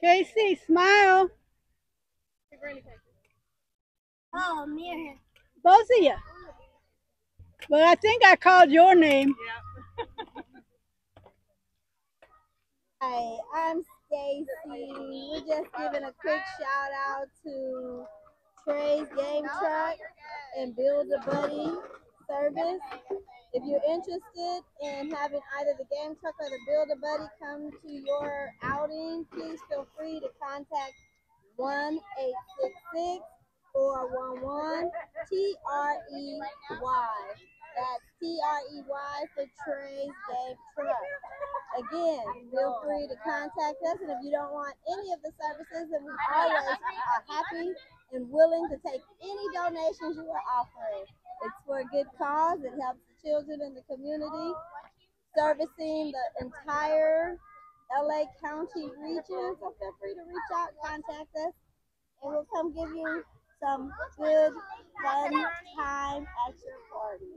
Casey, smile. Oh, man. Both of you. But I think I called your name. Yeah. Hi, I'm Stacy. We're just giving a quick shout out to Trey's Game Truck and Build a Buddy service. If you're interested in having either the game truck or the Build a Buddy come to your outing, please feel free to contact 1 866 411 TREY. That's T R E Y for Trey's Game Truck. Again, feel free to contact us, and if you don't want any of the services, then we always are happy and willing to take any donations you are offering. It's for a good cause. It helps the children in the community, servicing the entire LA County region. So feel free to reach out, contact us, and we'll come give you some good, fun time at your party.